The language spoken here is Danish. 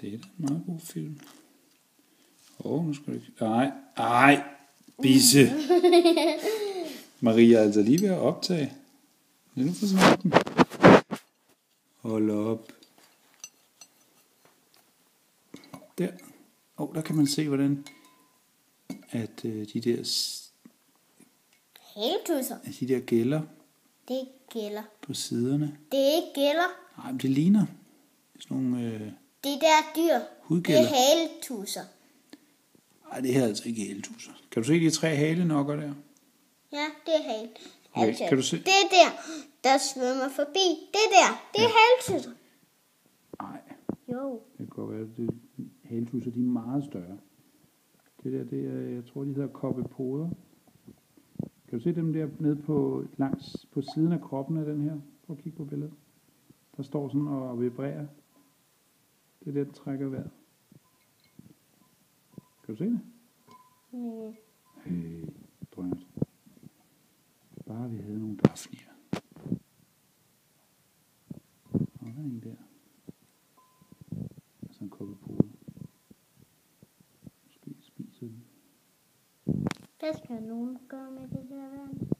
Det er da en meget god film. Åh, oh, nu skal du ikke... Nej, ej, Bisse. Maria er altså lige ved at optage. Er nu forsvandt den. Hold op. Der. Åh, oh, der kan man se, hvordan at øh, de der, Hæletusser. at de der gælder Det gælder. på siderne. Det er ikke gælder. Nej, men det ligner sådan nogle øh, Det der dyr. Det hudgælder. er haletusser. Nej, det her er altså ikke haletusser. Kan du se de tre halenokker der? Ja, det er hale. Okay, Altså, kan du se- Det er der, der svømmer forbi. Det der, det er ja. haletusser. Nej, Jo. det kan godt være. Det, haletusser, de er meget større. Det der, det er, jeg tror, de hedder koppepoder. Kan du se dem der nede på, langs, på siden af kroppen af den her? Prøv at kigge på billedet. Der står sådan og vibrerer. Det er det, der trækker vejret. Kan du se det? Mm. Hey, drømmer. Bare vi havde nogle dafnier. Og der er en der. Og så en koppe pole. Måske spiser den. Hvad skal nogen gøre med det der vand?